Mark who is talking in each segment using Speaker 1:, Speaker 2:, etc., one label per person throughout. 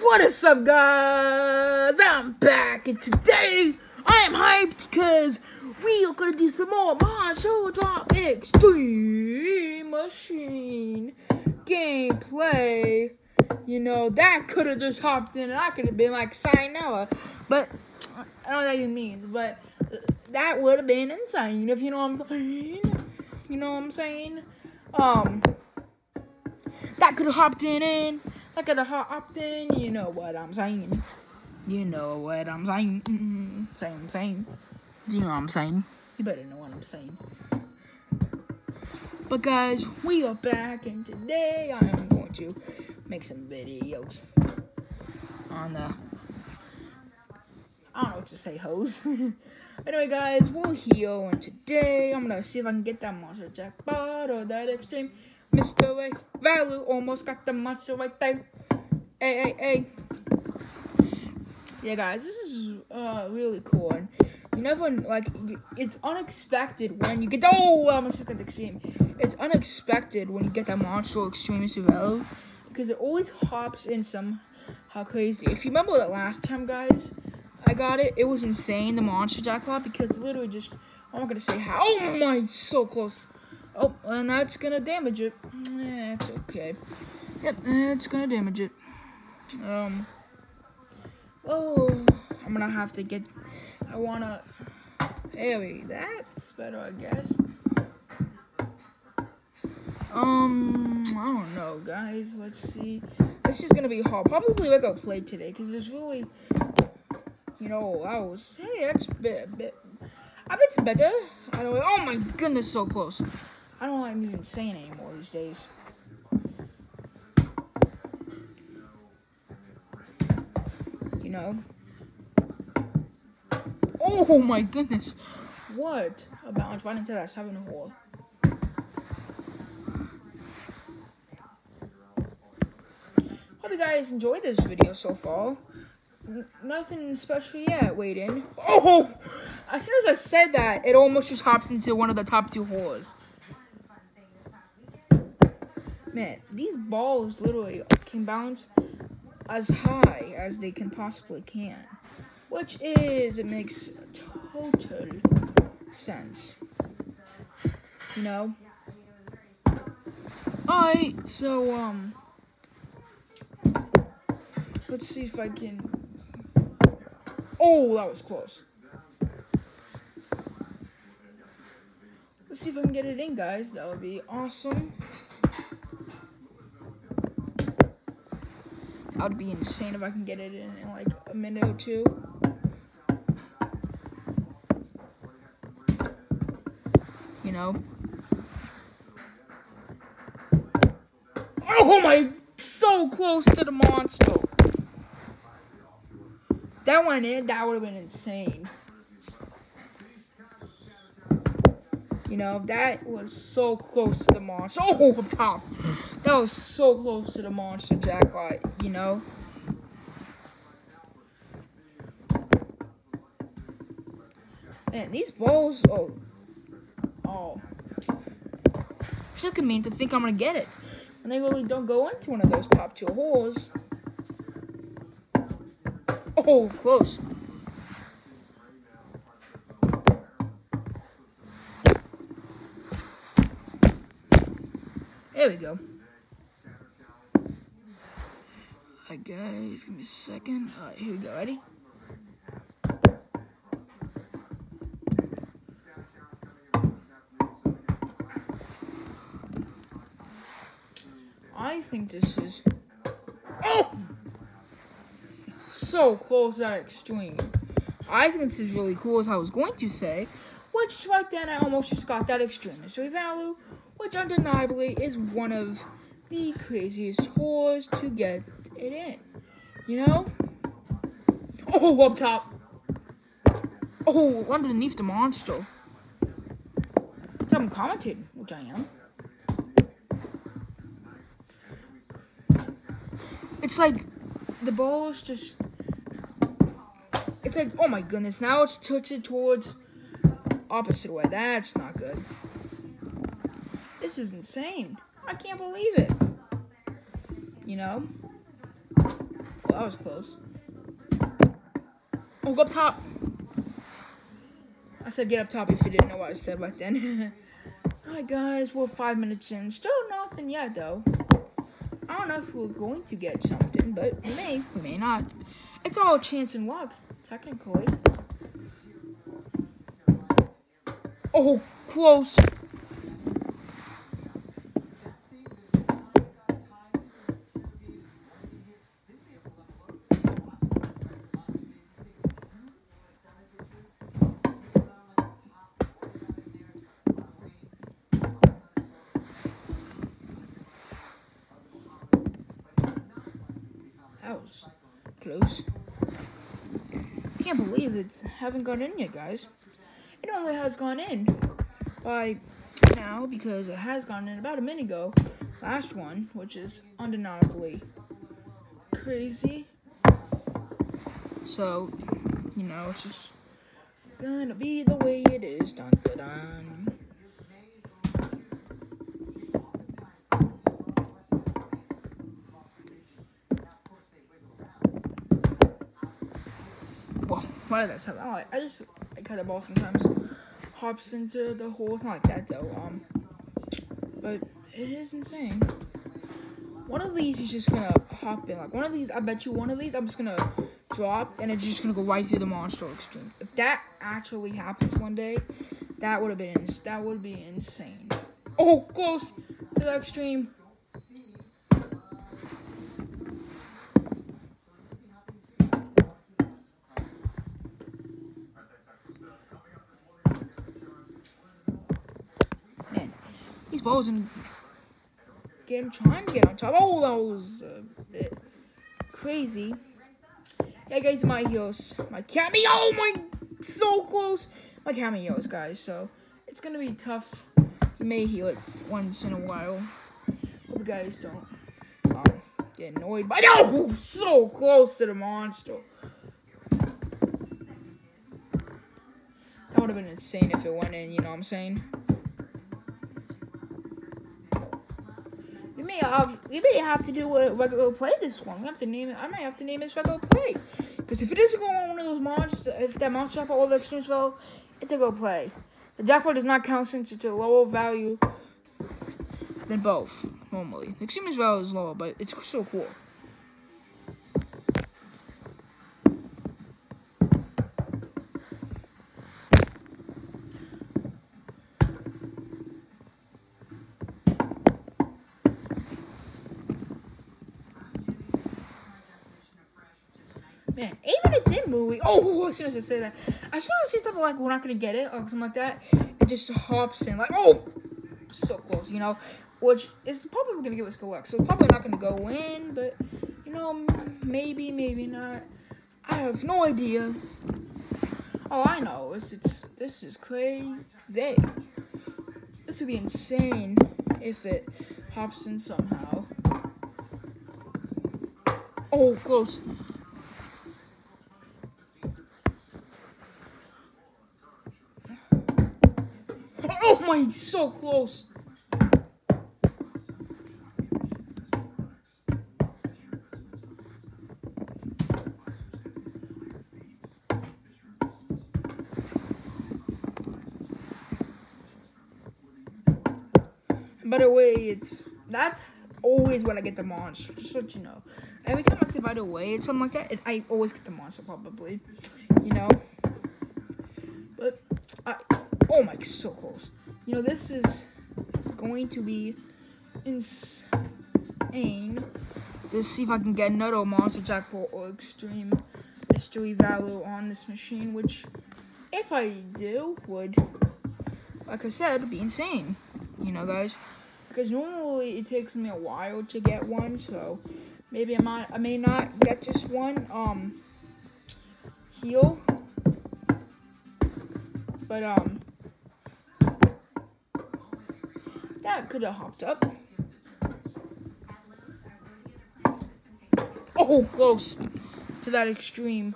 Speaker 1: What is up, guys? I'm back, and today I am hyped because we are gonna do some more Monster Drop Extreme Machine gameplay. You know, that could have just hopped in and I could have been like Sayonara, but I don't know what that even means, but that would have been insane if you know what I'm saying. You know what I'm saying? Um, that could have hopped in and I could have hopped in. You know what I'm saying? You know what I'm saying? Mm-hmm. Saying, saying. You know what I'm saying? You better know what I'm saying. But guys, we are back, and today I am going to make some videos on the. I don't know what to say, hose. anyway, guys, we're here, and today I'm gonna see if I can get that monster jackpot or that extreme mystery value. Almost got the monster right there. Hey, hey, hey. Yeah, guys, this is uh really cool. And you never like it's unexpected when you get oh I'm almost at the extreme. It's unexpected when you get that monster extreme value because it always hops in some how crazy. If you remember the last time, guys, I got it. It was insane the monster jackpot because literally just I'm not gonna say how. Oh my, so close. Oh, and that's gonna damage it. It's okay. Yep, it's gonna damage it. Um. Oh, I'm gonna have to get. I wanna. Hey, that's better, I guess. Um, I don't know, guys. Let's see. This is gonna be hard. Probably like a play today, cause there's really, you know, I was. Hey, that's bit, bit. I bet it's better. I don't. Oh my goodness, so close. I don't I'm even saying anymore these days. You know? Oh my goodness. What about running to that seven hole? Hope you guys enjoyed this video so far. N nothing special yet, waiting. Oh! As soon as I said that, it almost just hops into one of the top two holes. Man, these balls literally can bounce as high as they can possibly can. Which is, it makes total sense. You know? Alright, so, um, let's see if I can, oh, that was close. Let's see if I can get it in, guys. That would be awesome. That would be insane if I can get it in in like a minute or two. You know? Oh my, so close to the monster. That went in, that would have been insane. You know, that was so close to the monster. Oh, top. That was so close to the monster jackpot, you know? Man, these balls, oh, oh. Tricking me to think I'm gonna get it. And they really don't go into one of those top two holes. Oh, close. There we go. Guys, give me a second. Alright, here we go. Ready? I think this is... Oh! So close that extreme. I think this is really cool as I was going to say. Which right then I almost just got that extreme mystery value which undeniably is one of the craziest tours to get it in. You know? Oh, up top. Oh, underneath the monster. So I'm commentating, which I am. It's like the ball is just. It's like, oh my goodness, now it's tilted towards opposite way. That's not good. This is insane. I can't believe it. You know? That was close. Oh, go up top. I said get up top if you didn't know what I said back then. Alright guys, we're five minutes in. Still nothing yet though. I don't know if we're going to get something, but we may, we may not. It's all chance and luck, technically. Oh, close. That was close. Can't believe it haven't gone in yet, guys. It only has gone in by now because it has gone in about a minute ago. Last one, which is undeniably crazy. So, you know, it's just gonna be the way it is. Dun dun dun. I like, I just I cut the ball sometimes. Hops into the hole. It's not like that though. Um, but it is insane. One of these is just gonna hop in. Like one of these, I bet you one of these I'm just gonna drop and it's just gonna go right through the monster extreme. If that actually happens one day, that would have been that would be insane. Oh, close to the extreme. And getting trying to get on top. Oh, that was a bit crazy. Yeah, guys, my heels, my cameo. Oh my, so close. My cameos, guys. So it's gonna be tough. May heal it once in a while. Hope you guys don't um, get annoyed by. No, so close to the monster. That would have been insane if it went in. You know what I'm saying? We may have we may have to do a regular play this one. We have to name it. I might have to name it regular play. Because if it doesn't go on one of those monsters, if that monster up all the extremes well, it's a go play. The jackpot does not count since it's a lower value than both normally. The extremes value is lower, but it's still cool. Man, eight minutes in movie. Oh, as soon as I say that, I was gonna say something like we're not gonna get it or something like that. It just hops in like oh, so close, you know, which is probably gonna give us good. So it's probably not gonna go in, but you know, maybe, maybe not. I have no idea. Oh, I know. It's, it's this is crazy. This would be insane if it hops in somehow. Oh, close. My, so close. By the way, it's that's always when I get the monster. Just so you know. Every time I say by the way, it's something like that, it, I always get the monster probably. You know. But I oh my so close. You know this is going to be insane. Just see if I can get another monster jackpot or extreme mystery value on this machine, which if I do would like I said be insane. You know guys because normally it takes me a while to get one, so maybe I might I may not get just one um heal. But um that could have hopped up. Oh close to that extreme.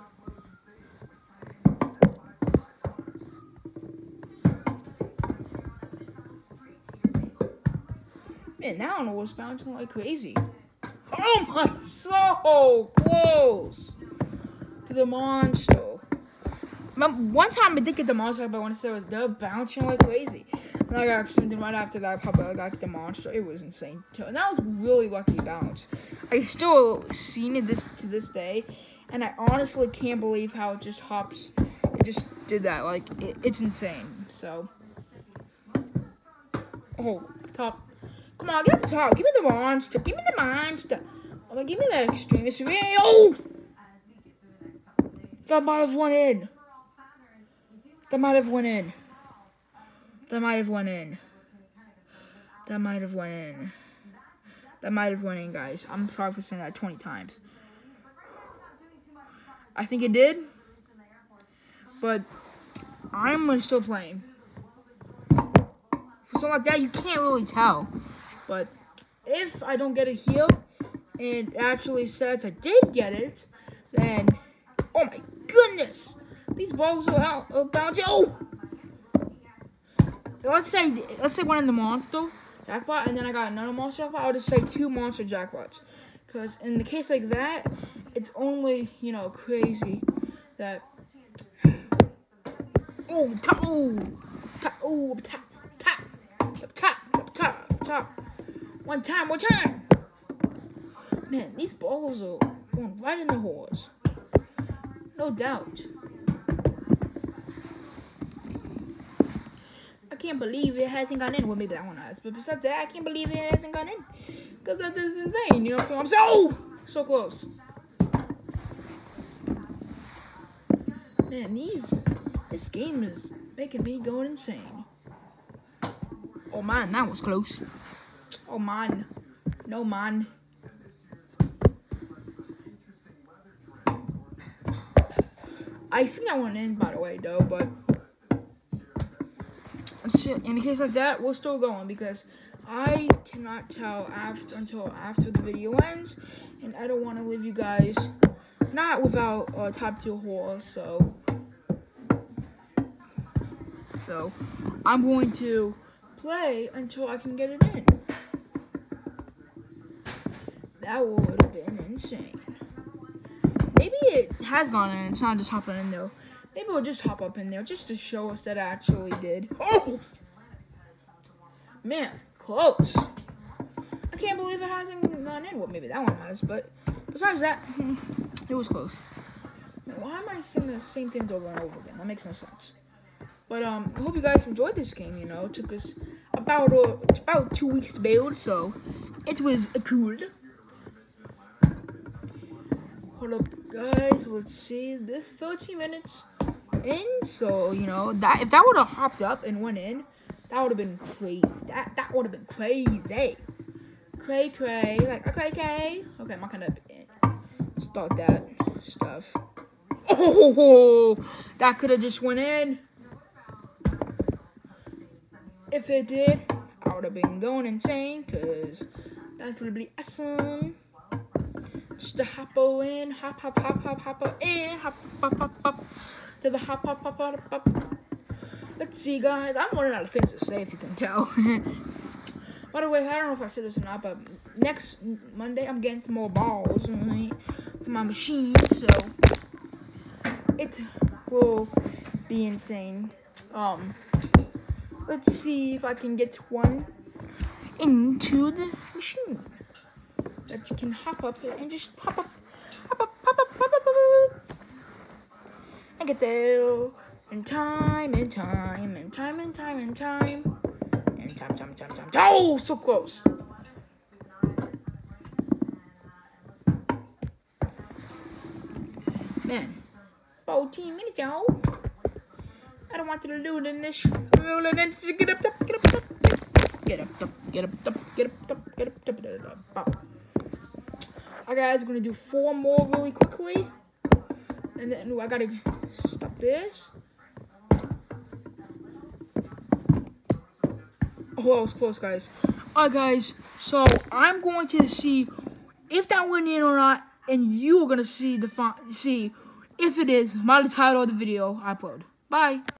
Speaker 1: Man, now I know what's bouncing like crazy. Oh my, so close. to the monster. One time I did get the monster, but I said it was they're bouncing like crazy. And I got something right after that, probably I got the monster. It was insane. Too. And that was really lucky bounce. I still seen it this to this day, and I honestly can't believe how it just hops. It just did that. Like it, it's insane. So, oh top. Come on, get the top. Give me the monster. Give me the monster. Oh, my, give me that extremist. Oh! That might have went in. That might have went in. That might have went in. That might have went in. That might have went in, guys. I'm sorry for saying that 20 times. I think it did. But I'm still playing. For something like that, you can't really tell. But if I don't get a heal, and actually says I did get it, then, oh my goodness, these balls are out about to, oh! Let's say let's say one in the monster jackpot, and then I got another monster jackpot. I'll just say two monster jackpots, because in the case like that, it's only you know crazy that oh top oh top oh tap tap tap tap tap one time one time. Man, these balls are going right in the holes. No doubt. Can't believe it hasn't gone in. Well, maybe that one has. But besides that, I can't believe it hasn't gone in. Because that is insane. You know, so I'm saying? so, so close. Man, these, this game is making me go insane. Oh man, that was close. Oh man. No man. I think I went in, by the way, though, but in a case like that, we're still going because I cannot tell after until after the video ends, and I don't want to leave you guys not without a uh, top tier horror. So, so I'm going to play until I can get it in. That would have been insane. Maybe it has gone in. It's not just hopping in though. Maybe we'll just hop up in there just to show us that I actually did. Oh! Man, close. I can't believe it hasn't gone in. Well, maybe that one has, but besides that, it was close. Man, why am I saying the same things over and over again? That makes no sense. But um, I hope you guys enjoyed this game. You know, it took us about uh, about two weeks to build, so it was cool. Hold up, guys. Let's see. This 13 minutes in. So, you know, that if that would have hopped up and went in, that would have been crazy. That that would have been crazy. Cray cray. Like, okay, okay. Okay, I'm not gonna start that stuff. Oh, that could have just went in. If it did, I would have been going insane because that would be awesome. Just to hop in, hop, hop, hop, hop, hop in, hop, hop, hop, hop to the hop, hop, hop, hop, hop. Let's see, guys. I'm running out of things to say, if you can tell. By the way, I don't know if I said this or not, but next Monday I'm getting some more balls right, for my machine, so it will be insane. Um, let's see if I can get one into the machine that you can hop up and just pop up, hop up, pop up, pop up, pop up and get there in time and time and time and time and time and time, time, time, time. Oh, so close. Man, 14 minutes, y'all. I don't want to lose in this. Get up, get up. Get up, up, get up, up, get up, up, get up, up, get up, up. Alright, guys, we're gonna do four more really quickly. And then I gotta stop this. Oh, that was close, guys. Alright, guys. So I'm going to see if that went in or not, and you are gonna see the see if it is the title of the video I upload. Bye.